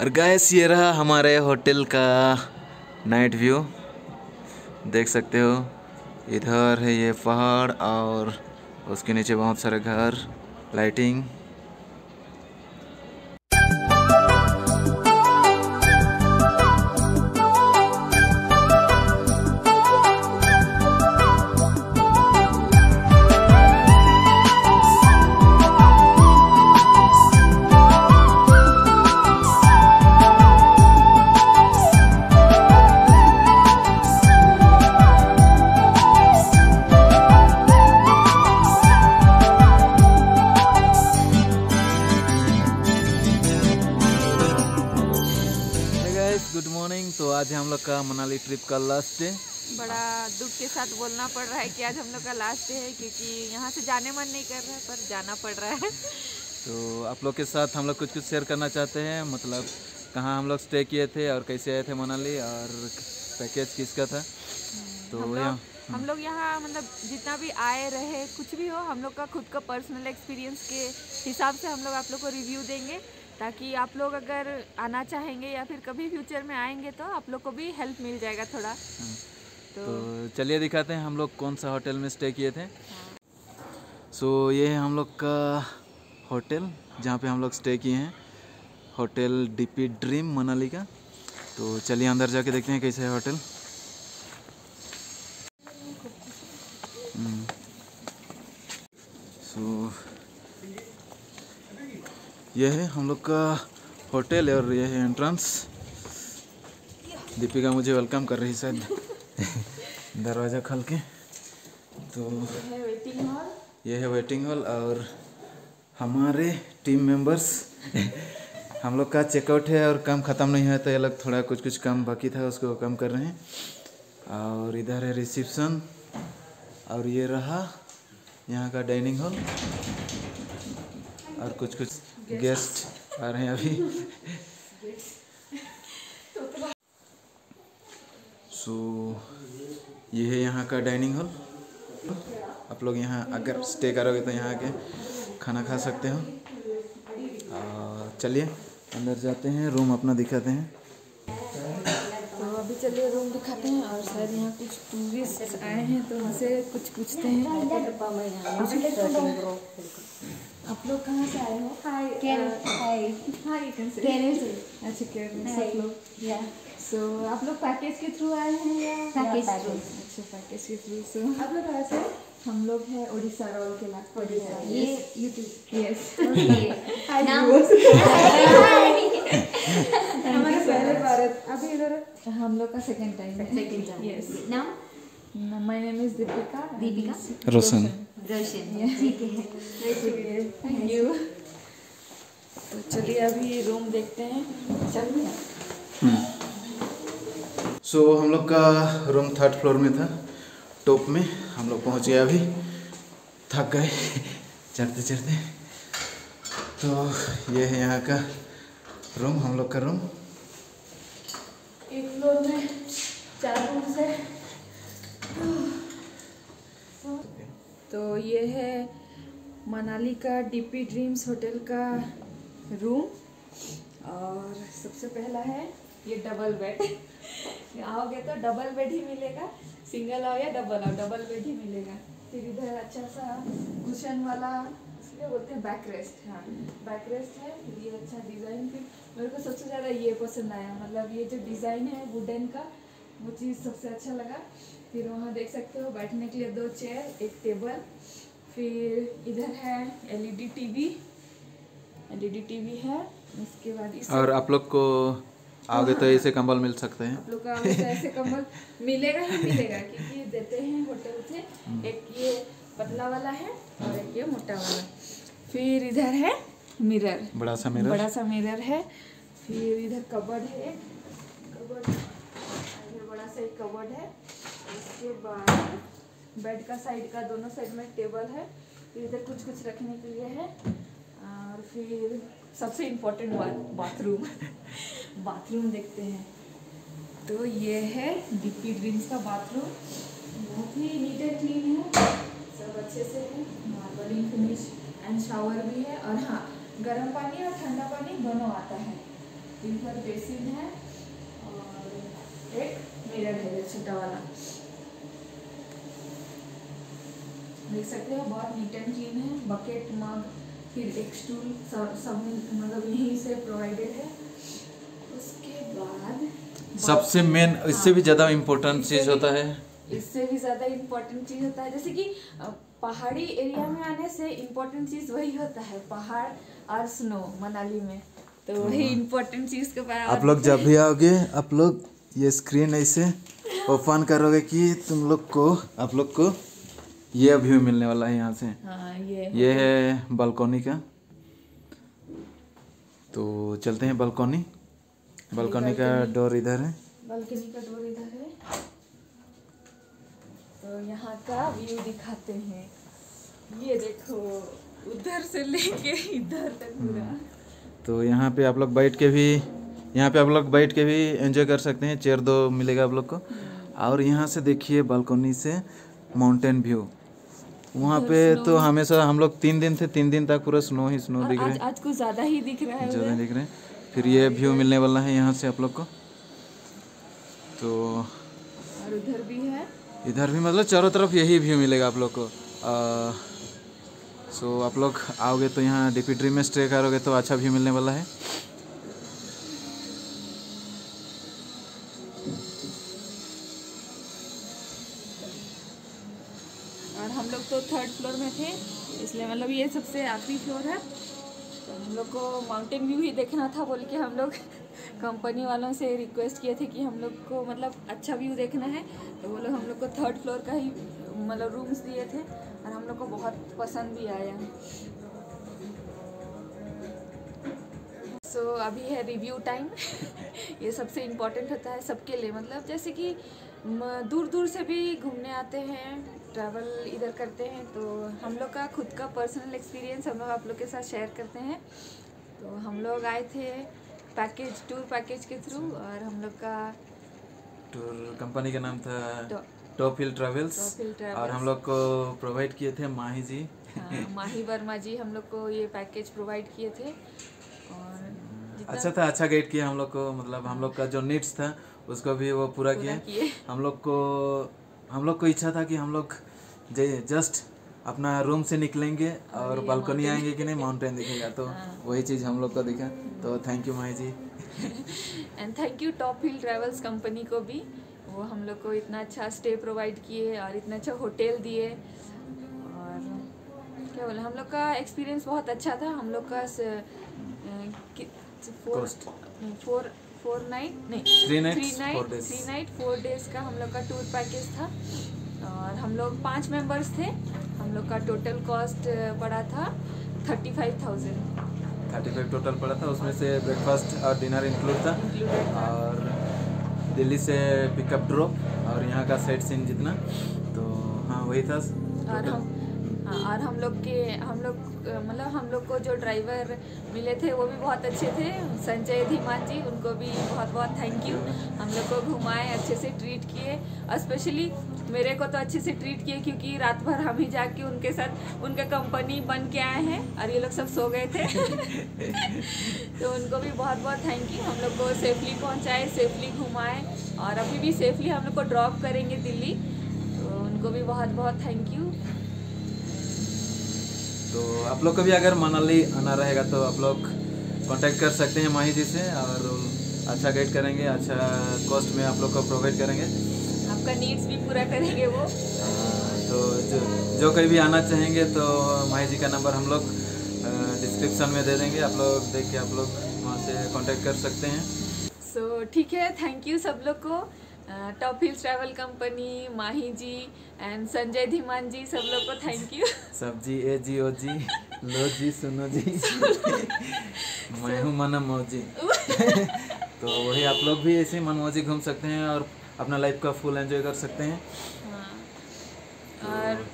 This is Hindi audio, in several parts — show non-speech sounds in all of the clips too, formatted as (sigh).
और गैस ये रहा हमारे होटल का नाइट व्यू देख सकते हो, इधर है ये पहाड़ और उसके नीचे बहुत सारे घर लाइटिंग तो आज हम लोग का मनाली ट्रिप का लास्ट डे बड़ा दुख के साथ बोलना पड़ रहा है कि आज हम लोग का लास्ट डे है क्योंकि यहाँ से जाने मन नहीं कर रहा है पर जाना पड़ रहा है। तो आप लोग के साथ हम लोग कुछ कुछ शेयर करना चाहते हैं मतलब कहाँ हम लोग स्टे किए थे और कैसे आए थे मनाली और पैकेज किसका था। तो हम लोग हम लोग यहाँ मतलब जितना भी आए रहे कुछ भी हो हम लोग का खुद का पर्सनल एक्सपीरियंस के हिसाब से हम लोग आप लोग को रिव्यू देंगे। ताकि आप लोग अगर आना चाहेंगे या फिर कभी फ्यूचर में आएँगे तो आप लोग को भी हेल्प मिल जाएगा थोड़ा। हाँ, तो तो चलिए दिखाते हैं हम लोग कौन सा होटल में स्टे किए थे। सो so, ये है हम लोग का होटल जहाँ पे हम लोग स्टे किए हैं। होटल डीपी ड्रीम मनाली का। तो चलिए अंदर जाके देखते हैं कैसे है होटल सो ये है हम लोग का होटल और ये है एंट्रेंस दीपिका मुझे वेलकम कर रही शायद। (laughs) दरवाज़ा खोल के। तो वेटिंग हॉल ये है वेटिंग हॉल और हमारे टीम मेंबर्स (laughs) हम लोग का चेकआउट है और काम ख़त्म नहीं है तो ये लोग थोड़ा कुछ कुछ काम बाकी था, उसको कम कर रहे हैं। और इधर है रिसेप्शन और ये रहा यहाँ का डाइनिंग हॉल और कुछ कुछ गेस्ट आ रहे हैं अभी। सो so, ये है यहाँ का डाइनिंग हॉल आप लोग यहाँ अगर स्टे करोगे तो यहाँ आके खाना खा सकते हो। और चलिए अंदर जाते हैं रूम अपना दिखाते हैं। तो अभी चलिए रूम दिखाते हैं और शायद यहाँ कुछ टूरिस्ट आए हैं तो उनसे कुछ पूछते हैं। आप लोग कहाँ से आए हो? हाय हाय हाय केरल से। अच्छा केरल से आप लोग। Yeah, सो आप लोग पैकेज के थ्रू आए हैं या? Package through. अच्छा पैकेज के थ्रू सो आप लोग कहाँ से? हम लोग हैं उड़ीसा रोल के लास्ट उड़ीसा ये YouTube. यस. (laughs) Now, (laughs) हमारा पहले भारत। अभी इधर हम लोग का सेकंड टाइम है। Second time. Yes Now, my name is Deepika Deepika? Roshan Roshan. ठीक है. थैंक यू तो चलिए अभी रूम देखते हैं। चलिए। सो हम लोग का रूम थर्ड फ्लोर में था टॉप में। हम लोग पहुँच गए अभी। थक गए। चढ़ते चढ़ते। तो ये है यहाँ का रूम हम लोग का रूम एक फ्लोर में चार रूम्स है। तो ये है मनाली का डीपी ड्रीम्स होटल का रूम और सबसे पहला है ये डबल बेड (laughs) आओगे तो डबल बेड ही मिलेगा. सिंगल आओ या डबल आओ? डबल बेड ही मिलेगा. फिर इधर अच्छा सा कुशन वाला, इसलिए बोलते हैं बैक रेस्ट हाँ बैक रेस्ट है. फिर ये अच्छा डिज़ाइन फिर मेरे को सबसे ज़्यादा ये पसंद आया. मतलब ये जो डिज़ाइन है वुडन का वो चीज़ सबसे अच्छा लगा। फिर वहाँ देख सकते हो बैठने के लिए दो चेयर एक टेबल फिर इधर है एलईडी टीवी एलईडी टीवी है उसके बाद इस और आप लोग को आगे तो ऐसे कंबल मिल सकते हैं। आप लोग का ऐसे कम्बल मिलेगा ही मिलेगा क्योंकि देते हैं होटल से। एक ये पतला वाला है और एक ये मोटा वाला। फिर इधर है मिरर। बड़ा सा मेरा बड़ा सा मिरर है। फिर इधर कबर्ड है। कबर्ड बड़ा सा एक कबर्ड है। उसके बाद बेड का साइड का दोनों साइड में टेबल है। इधर कुछ कुछ रखने के लिए है। और फिर सबसे इम्पोर्टेंट बात, बाथरूम। (laughs) बाथरूम देखते हैं। तो ये है डीपी ड्रीम्स का बाथरूम। बहुत ही नीट एंड क्लीन है। सब अच्छे से है। मार्बलिंग फिनिश एंड शावर भी है। और हाँ गर्म पानी और ठंडा पानी दोनों आता है। इधर बेसिन है। और एक मिरर है छोटा वाला देख सकते हो बहुत नीट एंड क्लीन है। बकेट मग फिर एक स्टूल सब सब मतलब यहीं से प्रोवाइडेड है। उसके बाद सबसे मेन इससे भी ज़्यादा इम्पोर्टेंट चीज़ होता है? इससे भी ज़्यादा इम्पोर्टेंट चीज़ होता है। जैसे कि पहाड़ी एरिया में आने से इम्पोर्टेंट चीज़ वही होता है। पहाड़ और स्नो मनाली में। तो वही इम्पोर्टेंट चीज़ के बारे आप लोग जब भी आओगे आप लोग ये स्क्रीन ऐसे ओपन करोगे कि तुम लोग को आप लोग को ये व्यू मिलने वाला है यहाँ से। हाँ ये ये है बालकोनी का। तो चलते हैं बालकोनी। बालकोनी का डोर इधर है। बालकनी का डोर इधर है। तो यहाँ का व्यू दिखाते हैं। ये देखो उधर से लेके इधर तक पूरा। तो यहाँ पे आप लोग बैठ के भी यहाँ पे आप लोग बैठ के भी एंजॉय कर सकते हैं। चेयर दो मिलेगा आप लोग को। और यहाँ से देखिए बालकोनी से माउंटेन व्यू वहाँ पे तो हमेशा हम लोग तीन दिन थे तीन दिन तक पूरा स्नो ही स्नो दिख रहे आज आज कुछ ज़्यादा ही दिख रहा है ज़्यादा दिख रहे हैं। फिर ये व्यू मिलने वाला है यहाँ से आप लोग को। तो और उधर भी है। इधर भी मतलब चारों तरफ़ यही व्यू मिलेगा आप लोग को। सो आप लोग आओगे तो यहाँ डीपी ड्रीम में स्टे करोगे तो अच्छा व्यू मिलने वाला है। और हम लोग तो थर्ड फ्लोर में थे इसलिए मतलब ये सबसे आखिरी फ्लोर है। तो हम लोग को माउंटेन व्यू ही देखना था बोल के हम लोग (laughs) कंपनी वालों से रिक्वेस्ट किए थे कि हम लोग को मतलब अच्छा व्यू देखना है। तो वो लोग हम लोग को थर्ड फ्लोर का ही मतलब रूम्स दिए थे और हम लोग को बहुत पसंद भी आया। सो so, अभी है रिव्यू टाइम (laughs) ये सबसे इम्पोर्टेंट होता है सबके लिए मतलब जैसे कि दूर दूर से भी घूमने आते हैं। ट्रैवल इधर करते हैं तो हम लोग का खुद का पर्सनल एक्सपीरियंस हम लोग आप लोग के साथ शेयर करते हैं। तो हम लोग आए थे पैकेज टूर पैकेज के थ्रू और हम लोग का टूर कंपनी का नाम था टॉप हिल ट्रेवल्स और हम लोग को प्रोवाइड किए थे माही जी। हाँ, माही वर्मा जी हम लोग को ये पैकेज प्रोवाइड किए थे। और अच्छा था अच्छा गाइड किया हम लोग को। मतलब हम लोग का जो नीड्स था उसको भी वो पूरा किया हम लोग को हम लोग को इच्छा था कि हम लोग जस्ट अपना रूम से निकलेंगे और बालकनी आएँगे कि नहीं माउंटेन दिखेगा। तो वही चीज़ हम लोग को दिखा। तो thank you Mahi ji and thank you top hill travels company को भी। वो हम लोग को इतना अच्छा स्टे प्रोवाइड किए और इतना अच्छा होटल दिए। और क्या बोले हम लोग का एक्सपीरियंस बहुत अच्छा था। हम लोग का फोर फोर फोर नाइट नहीं Three nights, three night three night four days का हम लोग का टूर पैकेज था। और हम लोग पाँच मेंबर्स थे। हम लोग का टोटल कॉस्ट पड़ा था thirty five thousand thirty five total पड़ा था उसमें से ब्रेकफास्ट और डिनर इंक्लूड था। था। और दिल्ली से पिकअप ड्रॉप और यहाँ का साइट सीन जितना तो हाँ वही था। और हम हाँ, और हम लोग के हम लोग मतलब हम लोग को जो ड्राइवर मिले थे वो भी बहुत अच्छे थे। संजय धीमान जी उनको भी बहुत बहुत थैंक यू हम लोग को घुमाए अच्छे से ट्रीट किए। और स्पेशली मेरे को तो अच्छे से ट्रीट किए क्योंकि रात भर हम ही जाके उनके साथ उनका कंपनी बन के आए हैं और ये लोग सब सो गए थे। (laughs) तो उनको भी बहुत बहुत थैंक यू हम लोग को सेफली पहुँचाए सेफली घुमाए और अभी भी सेफली हम लोग को ड्रॉप करेंगे दिल्ली। तो उनको भी बहुत बहुत थैंक यू तो आप लोग को भी अगर मनाली आना रहेगा तो आप लोग कांटेक्ट कर सकते हैं माही जी से और अच्छा गाइड करेंगे अच्छा कॉस्ट में आप लोग को प्रोवाइड करेंगे। आपका नीड्स भी पूरा करेंगे वो। तो जो जो कोई भी आना चाहेंगे तो माही जी का नंबर हम लोग डिस्क्रिप्शन में दे देंगे। आप लोग देख के आप लोग वहाँ से कांटेक्ट कर सकते हैं। सो so, ठीक है थैंक यू सब लोग को। Top hills travel company Mahi ji and Sanjay Dhiman ji सब लोग को थैंक यू सब्ज़ी ए जी ओ जी लो जी सुनो जी. मैं हूँ मन मौजी तो वही आप लोग भी ऐसे मन मौजी घूम सकते हैं और अपना लाइफ का फुल एंजॉय कर सकते हैं. हाँ। और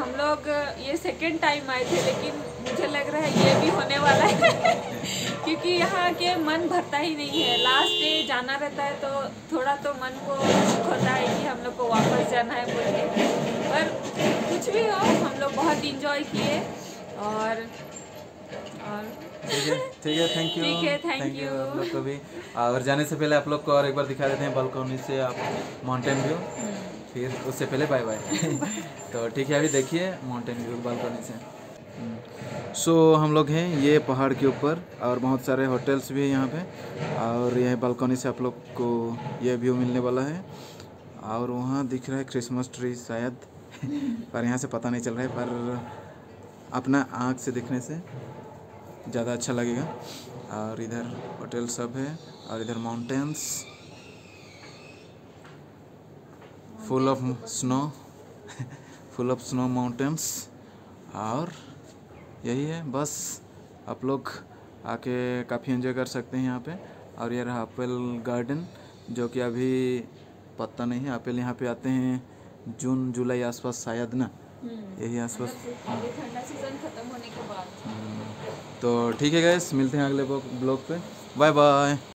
हम लोग ये सेकेंड टाइम आए थे लेकिन मुझे लग रहा है ये भी होने वाला है। (laughs) क्योंकि यहाँ के मन भरता ही नहीं है। लास्ट डे जाना रहता है तो थोड़ा तो मन को होता है कि हम लोग को वापस जाना है बोल के। पर कुछ भी हो हम लोग बहुत इंजॉय किए और और ठीक है थैंक यू ठीक है, thank यू आप लोग को भी। और जाने से पहले आप लोग को और एक बार दिखा देते हैं बालकनी से आप माउंटेन व्यू फिर उससे पहले बाय बाय (laughs) तो ठीक है अभी देखिए माउंटेन व्यू बालकनी से। सो so, हम लोग हैं ये पहाड़ के ऊपर और बहुत सारे होटल्स भी हैं यहाँ पे। और यह बालकनी से आप लोग को ये व्यू मिलने वाला है। और वहाँ दिख रहा है क्रिसमस ट्री शायद। (laughs) पर यहाँ से पता नहीं चल रहा है पर अपना आँख से देखने से ज़्यादा अच्छा लगेगा। और इधर होटल सब है और इधर mountains full of snow full of snow mountains और यही है। बस आप लोग आके काफ़ी एंजॉय कर सकते हैं यहाँ पे। और ये रहा एप्पल गार्डन जो कि अभी पता नहीं है। एप्पल यहाँ पे आते हैं जून जुलाई आसपास शायद ना। यही आसपास। बाद। तो ठीक है गैस मिलते हैं अगले ब्लॉग पे। Bye bye